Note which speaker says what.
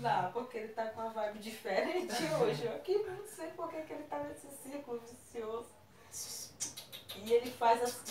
Speaker 1: Não, porque ele tá com uma vibe diferente uhum. hoje. Eu aqui não sei por que ele tá nesse círculo vicioso. E ele faz assim.